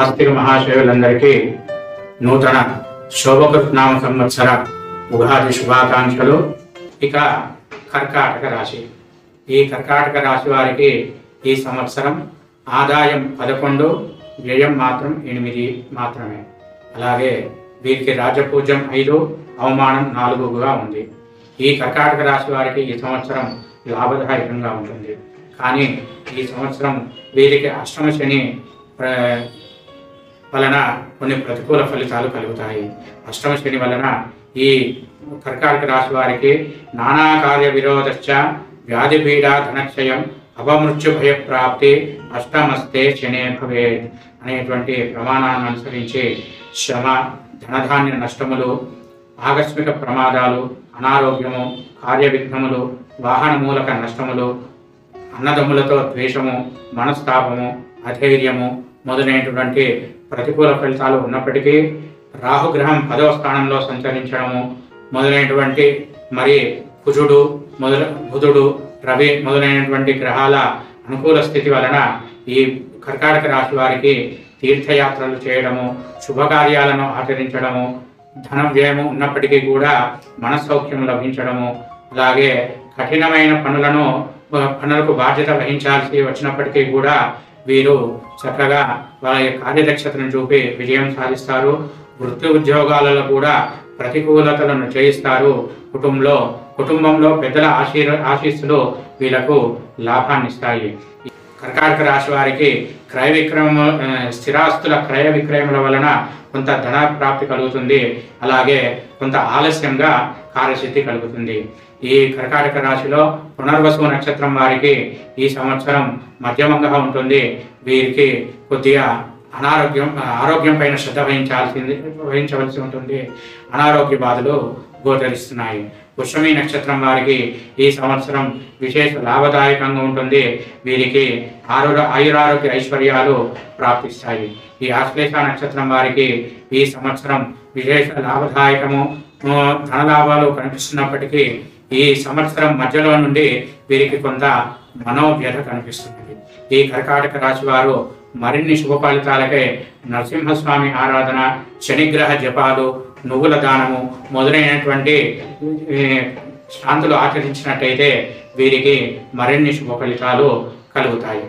ఆస్తిక మహాశయులందరికీ నూతన శోభకృష్ణామ సంవత్సర ఉగాది శుభాకాంక్షలు. ఇక కర్కాటక రాశి. ఈ కర్కాటక రాశి వారికి ఈ సంవత్సరం ఆదాయం పదకొండు వ్యయం మాత్రం ఎనిమిది మాత్రమే. అలాగే వీరికి రాజపూజ్యం ఐదు అవమానం నాలుగుగా ఉంది. ఈ కర్కాటక రాశి వారికి ఈ సంవత్సరం లాభదాయకంగా ఉంటుంది. కానీ ఈ సంవత్సరం వీరికి అష్టమ శని వలన కొన్ని ప్రతికూల ఫలితాలు కలుగుతాయి. అష్టమ శని వలన ఈ కర్కాటక రాశి వారికి నానా కార్య విరోధశ్చ వ్యాధి పీడ ధనక్షయం అపమృత్యు భయప్రాప్తి అష్టమస్తే శనే భవేత్ అనేటువంటి ప్రమాణాన్ని అనుసరించి శ్రమ ధనధాన్య నష్టములు ఆకస్మిక ప్రమాదాలు అనారోగ్యము కార్య విఘ్నములు వాహన మూలక నష్టములు అన్నదమ్ములతో ద్వేషము మనస్తాపము అధైర్యము మొదలైనటువంటి ప్రతికూల ఫలితాలు ఉన్నప్పటికీ రాహుగ్రహం పదవ స్థానంలో సంచరించడము మొదలైనటువంటి మరి కుజుడు మొదల బుధుడు రవి మొదలైనటువంటి గ్రహాల అనుకూల స్థితి వలన ఈ కర్కాటక రాశి వారికి తీర్థయాత్రలు చేయడము శుభకార్యాలను ఆచరించడము ధన వ్యయము ఉన్నప్పటికీ కూడా మనస్సౌఖ్యం లభించడము అలాగే కఠినమైన పనులను పనులకు బాధ్యత వహించాల్సి వచ్చినప్పటికీ కూడా వీరు చక్కగా వారి కార్యదక్షతను చూపి విజయం సాధిస్తారు. వృత్తి ఉద్యోగాలలో కూడా ప్రతికూలతలను జయిస్తారు కుటుంబంలో కుటుంబంలో పెద్దల ఆశీర్ ఆశీస్సులు వీళ్ళకు లాభాన్నిస్తాయి కర్కాటక రాశి వారికి క్రయ విక్రమ స్థిరాస్తుల క్రయ విక్రయముల వలన కొంత ధన ప్రాప్తి కలుగుతుంది. అలాగే కొంత ఆలస్యంగా కార్యసిద్ధి కలుగుతుంది. ఈ కర్కాటక రాశిలో పునర్వసు నక్షత్రం వారికి ఈ సంవత్సరం మధ్యమంగా ఉంటుంది. వీరికి కొద్దిగా అనారోగ్యం ఆరోగ్యం పైన శ్రద్ధ వహించాల్సింది వహించవలసి ఉంటుంది. అనారోగ్య బాధలు గోచరిస్తున్నాయి. పుష్యమి నక్షత్రం వారికి ఈ సంవత్సరం విశేష లాభదాయకంగా ఉంటుంది. వీరికి ఆరు ఆయురారోగ్య ఐశ్వర్యాలు ప్రాప్తిస్తాయి. ఈ ఆశ్లేష నక్షత్రం వారికి ఈ సంవత్సరం విశేష లాభదాయకము ఆ, ధన లాభాలు కనిపిస్తున్నప్పటికీ ఈ సంవత్సరం మధ్యలో నుండి వీరికి కొంత మనోవ్యత కనిపిస్తుంది. ఈ కర్కాటక రాశి వారు మరిన్ని శుభ ఫలితాలకై నరసింహస్వామి ఆరాధన శనిగ్రహ జపాలు నువ్వుల దానము మొదలైనటువంటి శాంతులు ఆచరించినట్టయితే వీరికి మరిన్ని శుభ ఫలితాలు కలుగుతాయి.